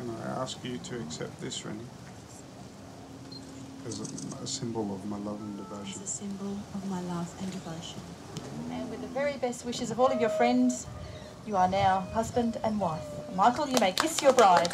And I ask you to accept this ring as a, a symbol of my love and devotion. As a symbol of my love and devotion. And with the very best wishes of all of your friends, you are now husband and wife. Michael, you may kiss your bride.